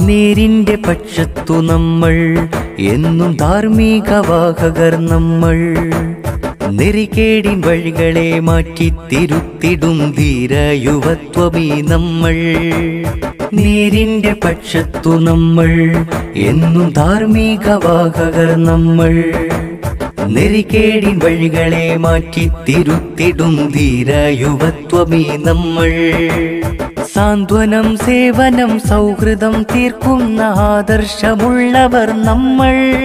നേരിന്റെ പക്ഷത്തു നമ്മൾ എന്നും ധാർമ്മിക വാഹകർ നമ്മൾ. നെറികേടിൻ വഴികളെ മാറ്റി തിരുത്തിടും ധീര യുവത്വമീ നമ്മൾ. നേരിന്റെ പക്ഷത്തു നമ്മൾ എന്നും ധാർമ്മിക വാഹകർ നമ്മൾ. നെറികേടിൻ വഴികളെ മാറ്റി തിരുത്തിടും ധീര യുവത്വമീ നമ്മൾ. സാന്ത്വനം സേവനം സൗഹൃദം തീർക്കുന്ന ആദർശമുള്ളവർ നമ്മൾ.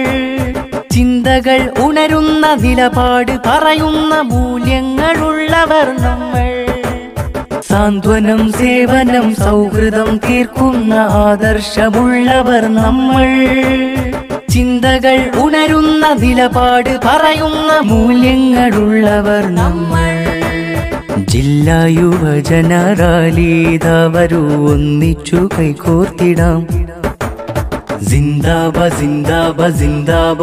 ചിന്തകൾ ഉണരുന്ന നിലപാട് പറയുന്ന മൂല്യങ്ങളുള്ളവർ നമ്മൾ. സാന്ത്വനം സേവനം സൗഹൃദം തീർക്കുന്ന ആദർശമുള്ളവർ നമ്മൾ. ചിന്തകൾ ഉണരുന്ന നിലപാട് പറയുന്ന മൂല്യങ്ങളുള്ളവർ നമ്മൾ. ജില്ലാ യുവജന റാലീത വരൂ ഒന്നിച്ചു കൈകോർത്തിടാം. സിന്ദാബ സിന്ദാബ സിന്ദാബ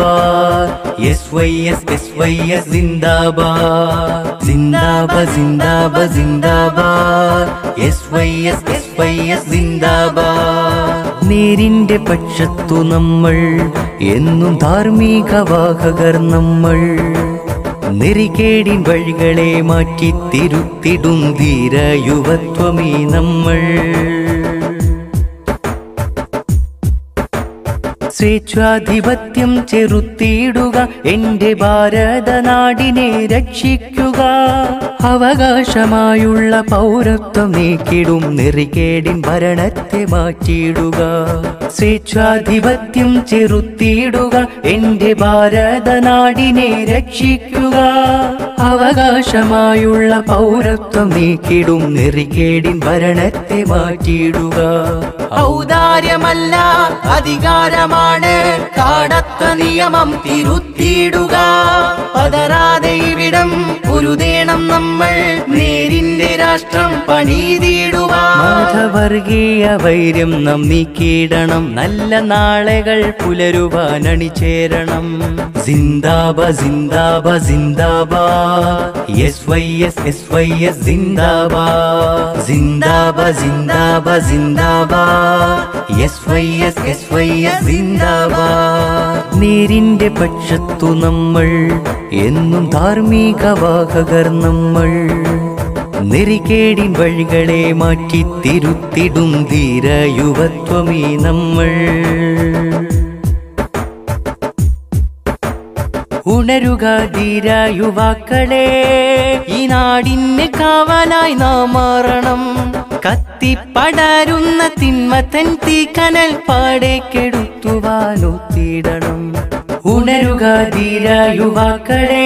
S Y S S Y S സിന്ദാബാദ് സിന്ദാബ സിന്ദാബ സിന്ദാബാദ് S Y S S Y S സിന്ദാബാദ് നേരിന്റെ പക്ഷത്തു നമ്മൾ എന്നും ധാർമ്മിക വാഹകർ നമ്മൾ. നെറികേടിൻ വഴികളെ മാറ്റി തിരുത്തിടും ധീര യുവത്വമേ നമ്മൾ. സ്വേച്ഛാധിപത്യം ചെറുത്തിയിടുക. എന്റെ ഭാരതനാടിനെ രക്ഷിക്കുക. അവകാശമായുള്ള പൗരത്വം നീക്കിടും. നെറികേടിൻ ഭരണത്തെ മാറ്റിയിടുക. സ്വേച്ഛാധിപത്യം ചെറുത്തിയിടുക. എന്റെ ഭാരതനാടിനെ രക്ഷിക്കുക. അവകാശമായുള്ള പൗരത്വം നീക്കിടും നെറികേടിൻ ഭരണത്തെ മാറ്റിയിടുക. ഔദാര്യമല്ല അധികാരമാണ്. കാടത്ത നിയമം തിരുത്തിയിടുക. പതരാതെ ഇവിടം ഉരുതേണം നമ്മൾ. നേരിന്റെ രാഷ്ട്രം പണിതിടുക മതവർഗീയ വൈര്യം നാം നീക്കിയിടണം. നല്ല നാളെകൾ പുലരുവാൻ അണിചേരണം. സിന്ദാബ സിന്ദാബ സിന്താബ S Y S S Y S സിന്താബ സിന്ദാബ സിന്ദാബ സിന്താബ S Y S S Y S സിന്താബ നേരിന്റെ പക്ഷത്തു നമ്മൾ എന്നും ധാർമ്മിക വാഹകർ നമ്മൾ. നെറികേടിൻ വഴികളെ മാറ്റി തിരുത്തിടും ധീര യുവത്വമേ നമ്മൾ. ഉണരുക ധീര യുവാക്കളെ ഈ നാടിന് കാവലായി നാം മാറണം. കത്തിപ്പടരുന്ന തിന്മത്തൻ തീക്കനൽ പാടെ കെടുത്തുവാനൊത്തിടണം ഉണരുക ധീര യുവാക്കളെ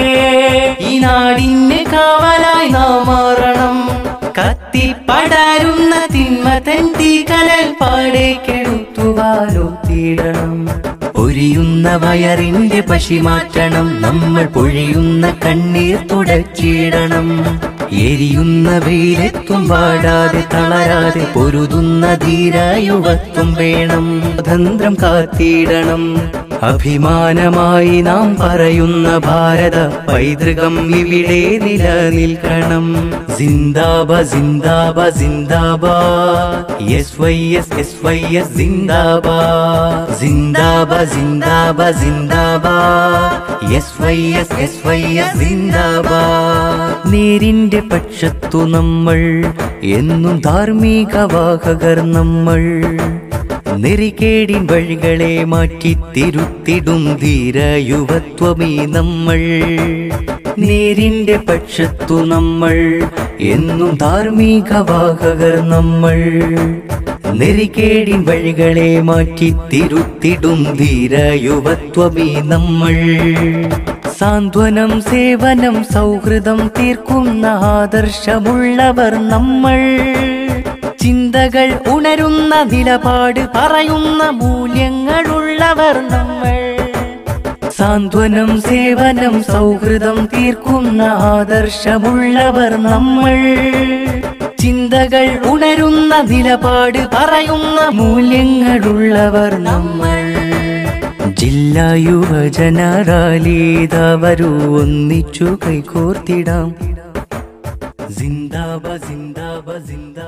ഈ നാടിന് കാവലായി നാം മാറണം. കത്തി പടരുന്ന തിന്മ തന്റെ കലൽ പാടെ തീടണം പൊരിയുന്ന വയറിന്റെ പശി മാറ്റണം. നമ്മൾ പൊഴിയുന്ന കണ്ണീർ തുടച്ചിടണം. എരിയുന്ന വെയിലെത്തും പാടാതെ തളരാതെ പൊരുതുന്ന ധീര യുവത്വം വേണം. സ്വതന്ത്രം കാത്തിടണം. അഭിമാനമായി നാം പറയുന്ന ഭാരത പൈതൃകം ഇവിടെ നിലനിൽക്കണം. സിന്ദാബ സിന്ദാബ സിന്ദാബ S Y S S Y S സിന്ദാബ സിന്ദാബ സിന്ദാബ സിന്ദാബ S Y S S Y S സിന്ദാബ നേരിന്റെ പക്ഷത്തു നമ്മൾ എന്നും ധാർമ്മിക വാഹകർ നമ്മൾ. നെറികേടിൻ വഴികളെ മാറ്റി തിരുത്തിടും ധീര യുവത്വമീ നമ്മൾ. നേരിന്റെ പക്ഷത്തു നമ്മൾ എന്നും ധാർമ്മിക വാഹകർ നമ്മൾ. നെറികേടിൻ വഴികളെ മാറ്റി തിരുത്തിടും ധീര യുവത്വമീ നമ്മൾ. സാന്ത്വനം സേവനം സൗഹൃദം തീർക്കുന്ന ആദർശമുള്ളവർ നമ്മൾ. ചിന്തകൾ ഉണരുന്ന നിലപാട് പറയുന്ന മൂല്യങ്ങളുള്ളവർ നമ്മൾ സാന്ത്വനം സേവനം സൗഹൃദം തീർക്കുന്ന ആദർശമുള്ളവർ നമ്മൾ. ചിന്തകൾ ഉണരുന്ന നിലപാട് പറയുന്ന മൂല്യങ്ങളുള്ളവർ നമ്മൾ. ജില്ലാ യുവജന റാലീത വരൂ ഒന്നിച്ചു കൈകോർത്തിടാം. സിന്ദാബ സിന്ദാബ സിന്ദാ